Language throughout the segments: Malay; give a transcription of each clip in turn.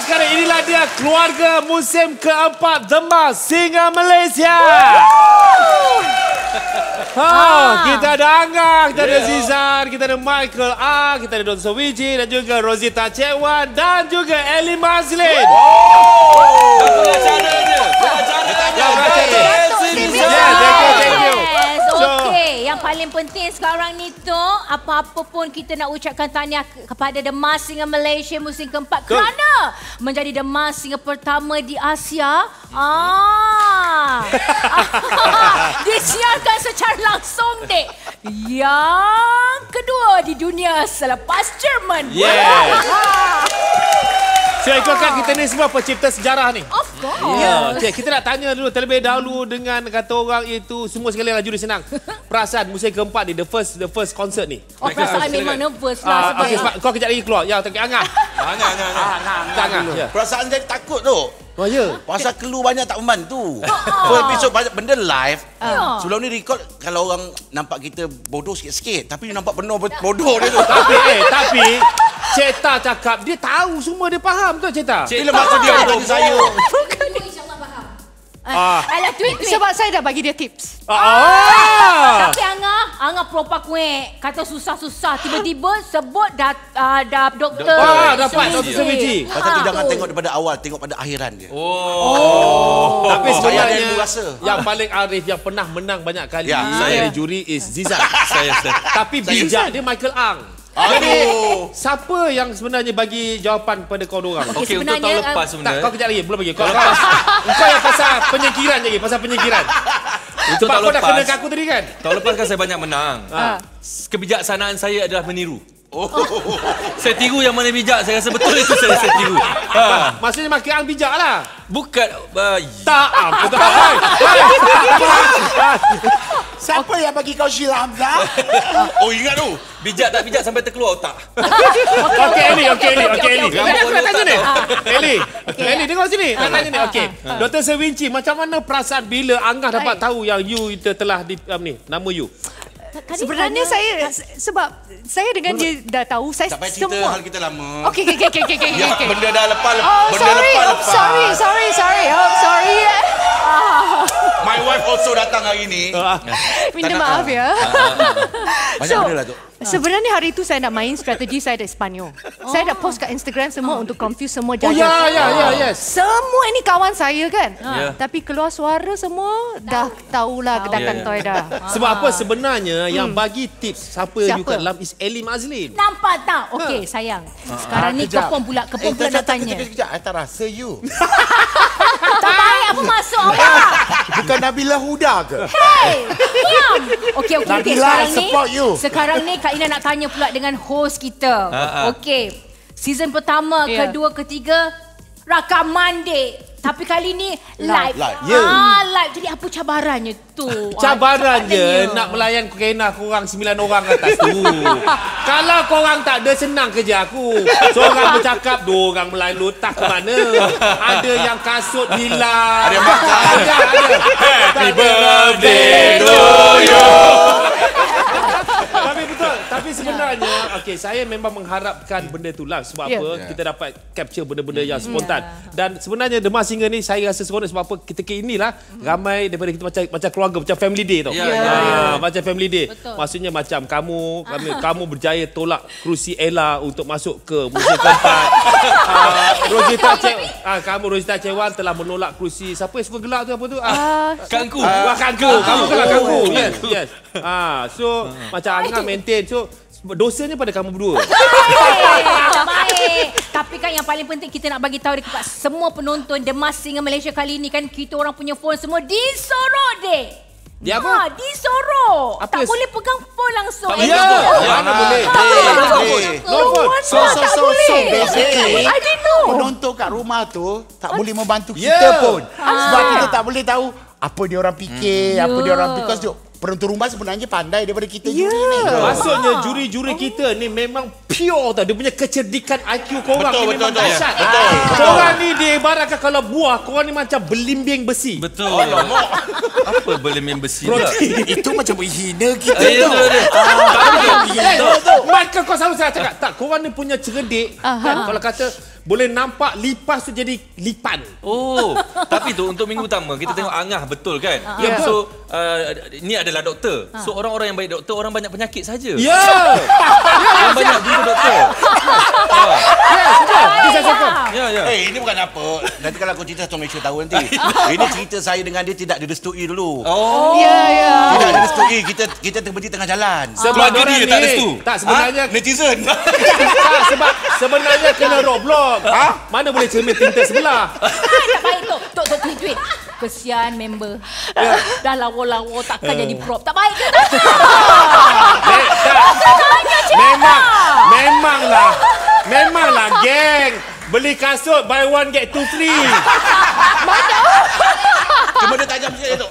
Sekarang inilah dia keluarga musim keempat Demas Singa Malaysia. Ha, kita ada Angga, kita ada Zizan, kita ada Michael A, kita ada Don Sowiji dan juga Rosita Cewan dan juga Eli Mazlin. Pengacara paling penting sekarang ni tu, apa-apa pun kita nak ucapkan tahniah ke- kepada The Mas Singa Malaysia musim keempat Betul. kerana menjadi The Mas Singa pertama di Asia. Ah. Disiarkan secara langsung, Dek. Yang kedua di dunia selepas Jerman. Yes. So ikutkan kita ni semua pencipta sejarah ni. Of course. Ya, okay, kita nak tanya dulu terlebih dahulu dengan kata orang itu semua sekali lah juri senang. Perasaan musim keempat ni the first the first concert ni. Oh, perasaan memang nervous lah. Ah, sebab okay, sebab kau kejap lagi keluar. Ya, tak Angah. Angah, Angah, Angah. Tak Angah. Ya. Perasaan saya takut tu. Oh ya. Pasal keluar banyak tak membantu. First episode banyak benda live. Ya. Sebelum ni record kalau orang nampak kita bodoh sikit-sikit. Tapi dia nampak penuh bodoh dia tu. Tapi eh tapi Ceta cakap dia tahu semua dia faham tu Ceta. Bila masa dia orang tanya saya. Ah. Alah, tweet, tweet. Sebab saya dah bagi dia tips. Ah. Tapi Angah, Angah propa kuek. Kata susah-susah. Tiba-tiba sebut dah, uh, dah doktor. Ah, dapat. Pasal tu Ah. jangan tengok daripada awal, tengok pada akhiran dia. Oh. Tapi Saya ada sebenarnya ilmu rasa. yang paling arif yang pernah menang banyak kali Ya, saya saya. juri is Zizan. Saya, saya. Tapi bijak dia Michael Ang. Jadi siapa yang sebenarnya bagi jawapan kepada kau orang? Okey, Okey, untuk sebenarnya, tahun lepas uh, Tak, sebenarnya. kau kejap lagi, belum lagi. Kau, kau, kau yang pasal penyingkiran lagi, pasal penyingkiran. Untuk Sebab tahun kau dah lepas. kena ke aku tadi kan? Tahun lepas kan saya banyak menang. Ah. Kebijaksanaan saya adalah meniru. Oh. saya tiru yang mana bijak, saya rasa betul itu saya, saya tiru. Ha. Maksudnya makin ang bijak lah. Bukan uh, Tak, ah, betul. Siapa yang bagi kau Syil Hamzah? Oh ingat tu. bijak tak bijak sampai terkeluar otak. Okey, Eli, okey, Eli, okey, Eli. okey, aku nak tanya ni. okey. Eli, Eli, tengok sini. Nak tanya ni, okey. Dr. Sewinci, macam mana perasaan bila Angah dapat tahu yang you telah di, um, ni, nama you? Tadi Sebenarnya saya se- sebab saya dengan dia dah tahu saya Tak payah cerita semua. hal kita lama. Okey okey okey okey okey Ya, okey. benda dah lepas, Oh benda sorry, lepas oh, lepas. sorry, sorry, sorry, oh sorry. Datang hari ni. Minta Tak nak, maaf ah. ya. Banyak benda lah tu. Sebenarnya hari itu saya nak main strategi saya ada Espanyol. Saya dah post kat Instagram semua untuk confuse semua Oh, judges. ya, ya, ya, yes. Semua ini kawan saya kan. Ya. Tapi keluar suara semua dah tahulah kedatangan Ya, ya. toy dah. Sebab apa sebenarnya yang bagi tips siapa, you Siapa? kat dalam is Eli Mazlin. Nampak tak? Okey, sayang. Sekarang ni kejap. kepong pula, kepong pula nak tanya. Kejap, kejap. I tak rasa you. Tak baik apa masuk awak? Bukan Nabila Huda ke? Hey, diam. Okey, okey. Nabila, Sekarang ni, support you. sekarang ni Kak Ina nak tanya pula dengan host kita. ah. Okey. Season pertama, Ya. kedua, ketiga, rakaman dek. Tapi kali ni live. Live. Ya. Ah, live. Jadi apa cabarannya tu? Cabaran Ah, je cepatnya. nak melayan kena korang sembilan orang atas tu. Kalau korang tak ada senang kerja aku. Seorang bercakap, dua orang melayan lutah ke mana? Ada yang kasut hilang. Ada yang makan. Ada, ada. Happy birthday to you. Tapi betul. Tapi sebenarnya, okey, saya memang mengharapkan benda tu lah. Sebab Ya. apa? Kita dapat capture benda-benda yang spontan. Dan sebenarnya Demas Singa ni saya rasa seronok sebab apa? Ketika inilah ramai daripada kita macam macam keluarga, macam family day tau. Ya, ya, Ah, Macam family day. Betul. Maksudnya macam kamu, kami, kamu berjaya tolak kerusi Ella untuk masuk ke musim keempat. Ah, Rosita Cek, ah, kamu Rosita Cewan telah menolak kerusi. Siapa yang suka gelak tu apa tu? Ah, Ah, Kangku. Wah kangku, kamu kena kangku. Yes, yes. Ah, so macam Angah maintain. So dosanya pada kamu berdua. Baik, baik. Tapi kan yang paling penting kita nak bagi tahu dekat semua penonton Demas Singa Malaysia kali ni kan kita orang punya phone semua disorok dek. Dia apa? Ha, disorok. Apa tak boleh pegang phone langsung. Tak boleh Eh, phone? oh, Ya, mana boleh? Tak boleh Boleh, pegang boleh. phone. No phone. So, so, tak so, boleh. so, basically, I didn't know. penonton kat rumah tu tak boleh membantu Ya. kita pun. Sebab Ah. kita tak boleh tahu apa dia orang fikir, apa dia orang because penonton rumah sebenarnya pandai daripada kita Ya. juri ni. Maksudnya juri-juri kita ni memang pure tau. Dia punya kecerdikan IQ korang Betul, ni betul, memang betul. dahsyat. Betul, betul. Korang ni diibaratkan kalau buah, korang ni macam belimbing besi. Betul. Apa boleh main besi pula? Itu macam menghina kita Eh, tu. betul, betul. Eh, Michael kau selalu saya cakap, tak, korang ni punya cerdik. Kan, kalau kata, boleh nampak lipas tu jadi lipan. Oh, tapi tu untuk minggu pertama kita tengok angah betul kan? Ya, So uh, ni adalah doktor. So orang-orang yang baik doktor orang banyak penyakit saja. Ya! Orang banyak guru doktor. Ya, sudah. Cakap. Ya, ya. Eh, ini bukan apa. Nanti kalau aku cerita, Tuan Malaysia tahu nanti. ini cerita saya dengan dia tidak direstui dulu. Oh. Ya, ya. Tidak direstui. Kita kita terberhenti tengah jalan. Sebab Keluarga orang dia ni, tak restu. Tak, sebenarnya Ha? Netizen. tak, sebab sebenarnya kena roadblock. Ha? Mana boleh cermin tinta sebelah? tak baik tu. Tok, tok, tweet, tweet. Kesian member. Dah lawa-lawa takkan jadi prop. Tak baik ke? Tak. Memang, memanglah. Memanglah, geng. Beli kasut, buy one get two free. Cuma dia tajam sikit tu.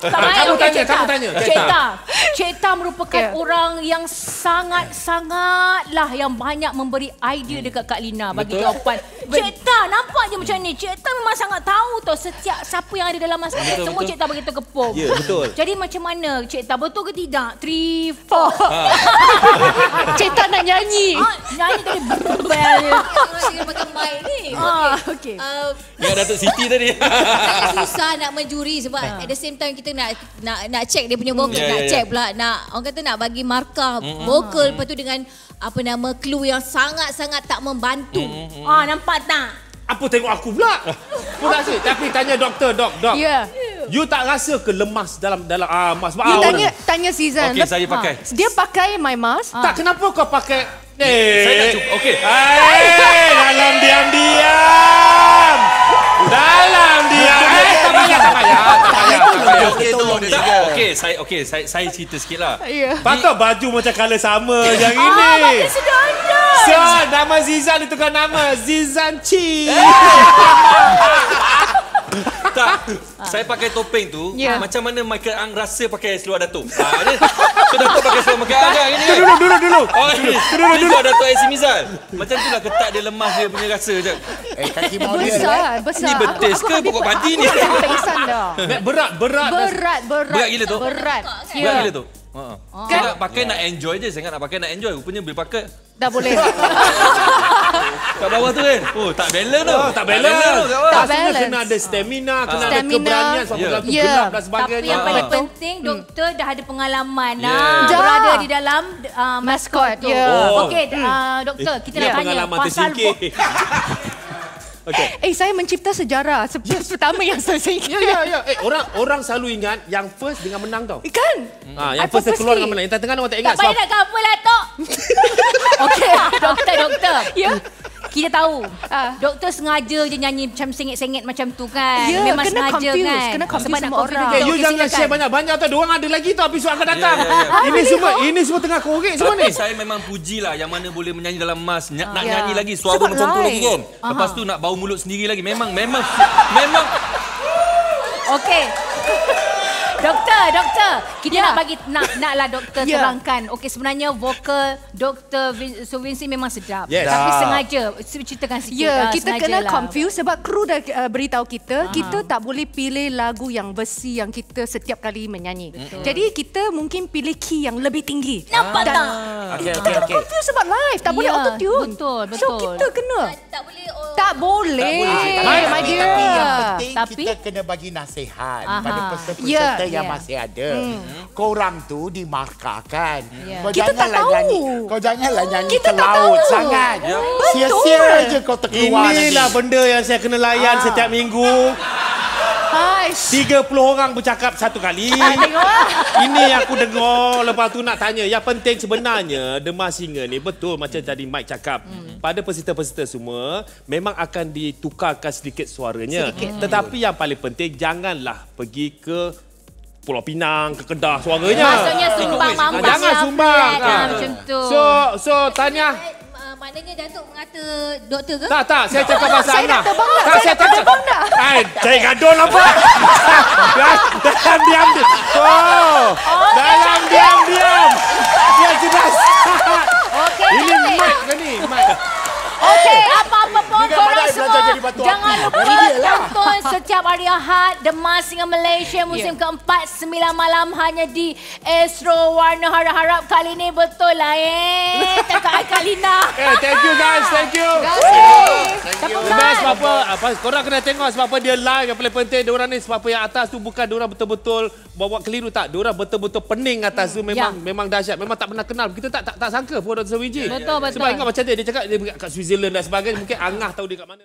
Tak baik. Kamu tanya, kamu Ta. tanya, Cik Cik Ta. Ta. Cik Ta merupakan Ya. orang yang sangat-sangatlah yang banyak memberi idea dekat Kak Lina bagi Betul. jawapan. Cik Ta nampak je macam ni. Cik Ta memang sangat tahu tau setiap siapa yang ada dalam masyarakat. Betul, Semua betul. Cik Ta bagi terkepung. Ya, betul. Jadi macam mana Cik Ta? Betul ke tidak? Three, four. Cik tak nak nyanyi. Ah, nyanyi tadi. Bel. Dengan pakai mic ni. Ah, okey. Uh, Ingat Datuk Siti tadi. saya susah nak menjuri sebab at the same time kita nak nak nak check dia punya vokal, Ya, nak ya, ya. check pula nak orang kata nak bagi markah vokal lepas tu dengan apa nama clue yang sangat-sangat tak membantu. Ah, nampak tak? Apa tengok aku pula? Pula sih. Tapi tanya doktor, dok, dok. Ya. You tak rasa ke lemas dalam dalam ah mas You ah, tanya orang- tanya Zizan. Okey, saya pakai. Dia pakai my mask. Tak kenapa kau pakai Eh. Saya nak cuba. Okey. Eh, dalam diam-diam. Dalam diam. Eh, tak payah, tak payah. Tak payah. tak payah. Okey tu dia Tak, cakap. Okey, saya okey, saya saya cerita sikitlah. Ya. Patut baju macam colour sama yang Ah, ini. bagus sudah. So, nama Zizan ditukar nama Zizan Chi. Tak, saya pakai topeng tu Ya. macam mana Michael Ang rasa pakai seluar Datuk. Ha, dia, so Datuk pakai seluar Michael Ang kan ini kan? Dulu, dulu, dulu. Oh, ini. Ini seluar Datuk Aisi Mizal. Macam tu lah ketat dia lemas dia punya rasa je. Eh, kaki mau dia. Besar, besar. Ni betis Aku- ke aku pokok padi ni? Aku dah pengsan dah. Berat, berat. Berat, berat. Berat gila tu? Berat. Berat Ya. gila tu. Ha. Saya nak pakai nak enjoy je. Saya ingat nak pakai nak enjoy. Rupanya boleh pakai Dah boleh. kat bawah tu kan. Oh, tak balance tu. Oh, tak balance. Tak balance. kena ada stamina, kena ada Stamina. keberanian sebab Ya. dalam tu Ya. gelap dan Tapi sebagainya. yang paling Ah. penting doktor dah ada pengalaman Ya. ah, Dah. berada di dalam uh, Maskot, tu. ya. Oh. Okey, uh, doktor kita Ini nak tanya pasal tersingkir. Okey. Eh, saya mencipta sejarah. Se- Pertama yang saya Ya, ingat. ya, ya. Eh, orang orang selalu ingat yang first dengan menang tau. Kan? Ha, yang I first keluar dengan menang. Yang tengah orang tak Tak ingat payah sebab nak cover lah tok. Okey, doktor doktor. Ya. Kita tahu. Ah. Doktor sengaja je nyanyi macam sengit-sengit macam tu kan. Ya, Memang kena sengaja confuse, kan. kena confuse Sebab semua orang. Okay, you Okey, jangan silakan. share banyak-banyak tau. Diorang ada lagi tau episod akan datang. ya, ya. Ini semua ini semua tengah korek semua ni. Saya memang pujilah yang mana boleh menyanyi dalam mas. Ny- nak Ya. nyanyi lagi suara Sebab macam tu lagi kan. Lepas tu nak bau mulut sendiri lagi. Memang memang memang Okey. Doktor, doktor. Kita Ya. nak bagi nak naklah doktor Ya. terangkan. Okey, sebenarnya vokal Dr. Vin, Suvinsi memang sedap. Yes. Tapi Sedap. sengaja ceritakan sikit. Ya, ah, kita kena lah. confuse sebab kru dah uh, beritahu kita, kita tak boleh pilih lagu yang besi yang kita setiap kali menyanyi. Jadi kita mungkin pilih key yang lebih tinggi. Nampak Dan- tak? Okey, okey, okey. Confuse sebab live, tak boleh Ya, auto tune. betul, So betul. kita kena. Tak boleh oh, Tak boleh. Tak Tapi, my tapi, dear. tapi yang penting Tapi- kita kena bagi nasihat Aha. pada peserta Ya, yang ya. masih ada. Korang tu dimarkakan. Ya. Kau Kita tak tahu. nyanyi. Kau janganlah nyanyi Kita ke tak laut tahu. sangat. Betul. Sia-sia je kau terkeluar Inilah nanti. benda yang saya kena layan Ah. setiap minggu. Aish. 30 orang bercakap satu kali. Tengok. Ini yang aku dengar. Lepas tu nak tanya. Yang penting sebenarnya Demas Singa ni betul macam tadi Mike cakap. Pada peserta-peserta semua memang akan ditukarkan sedikit suaranya. Sedikit. Tetapi yang paling penting janganlah pergi ke Pulau Pinang, ke Kedah suaranya. Maksudnya sumbang mampu Ah, jangan sumbang. Ah. ah, macam tu. So, so tanya. Maknanya Datuk mengata doktor ke? Tak, tak. Saya cakap pasal Saya Angah. nak terbang dah, Tak, saya nak cakap- terbang dah. Ay, cari gaduh lah, Pak. Dalam diam, diam. Oh, dalam diam, diam. Dia start. Okey. Ini mic ke ni? Mic. Okey, apa-apa pun Dia kat korang Badai semua belajar jadi batu jangan api. lupa Dari dia lah. tonton hari Ahad Demas Singa Malaysia musim keempat 9 malam hanya di Astro Warna Harap-harap kali ni betul lah eh. Tengok Lina. Eh, thank you guys, thank you. Thank you. The best sebab apa, apa korang kena tengok sebab apa dia live yang paling penting dia orang ni sebab apa yang atas tu bukan dia orang betul-betul bawa keliru tak dia orang betul-betul pening atas tu memang Ya. memang dahsyat memang tak pernah kenal kita tak tak, tak sangka pun Dr. Wiji Betul, betul. sebab ingat macam dia dia cakap dia kat Switzerland dan sebagainya mungkin angah tahu dia kat mana